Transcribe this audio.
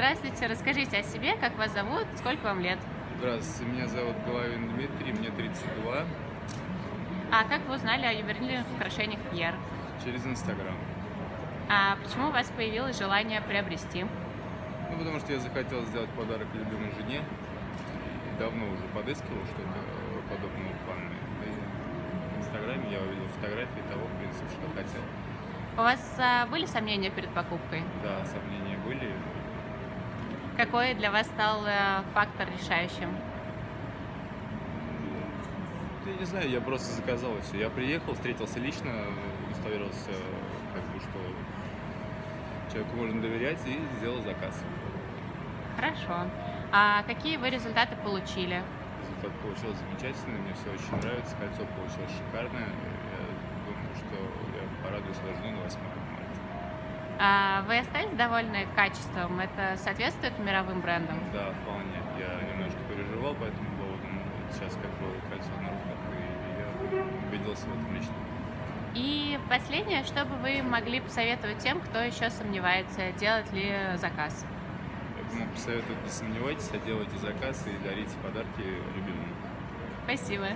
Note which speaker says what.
Speaker 1: Здравствуйте, расскажите о себе, как вас зовут, сколько вам лет?
Speaker 2: Здравствуйте, меня зовут Головин Дмитрий, мне 32,
Speaker 1: А как вы узнали о ювелирных украшениях Пьер?
Speaker 2: через Инстаграм.
Speaker 1: А почему у вас появилось желание приобрести?
Speaker 2: Ну, потому что я захотел сделать подарок любимой жене. Давно уже подыскивал что-то подобного плана. И в Инстаграме я увидел фотографии того, в принципе, что хотел.
Speaker 1: У вас а, были сомнения перед покупкой?
Speaker 2: Да, сомнения были.
Speaker 1: Какой для вас стал э, фактор решающим?
Speaker 2: Я не знаю, я просто заказал и все. Я приехал, встретился лично, удостоверился, как бы, что человеку можно доверять, и сделал заказ.
Speaker 1: Хорошо. А какие вы результаты получили?
Speaker 2: Результат получился замечательный, мне все очень нравится, кольцо получилось шикарное. Я думаю, что я порадую свою жену на 8
Speaker 1: А вы остались довольны качеством? Это соответствует мировым брендам?
Speaker 2: Да, вполне. Я немножко переживал по этому поводу, но сейчас как бы кольцо на руках, и я убедился в этом лично.
Speaker 1: И последнее, что бы вы могли посоветовать тем, кто еще сомневается, делать ли заказ?
Speaker 2: Я бы мог посоветовать, не сомневайтесь, а делайте заказ и дарите подарки любимым.
Speaker 1: Спасибо.